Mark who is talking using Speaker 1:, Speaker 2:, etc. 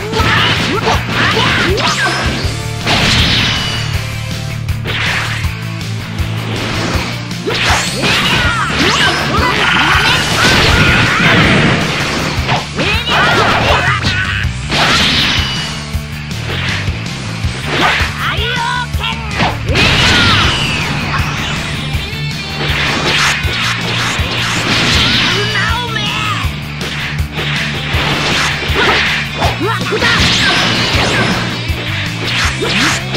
Speaker 1: What? Yeah.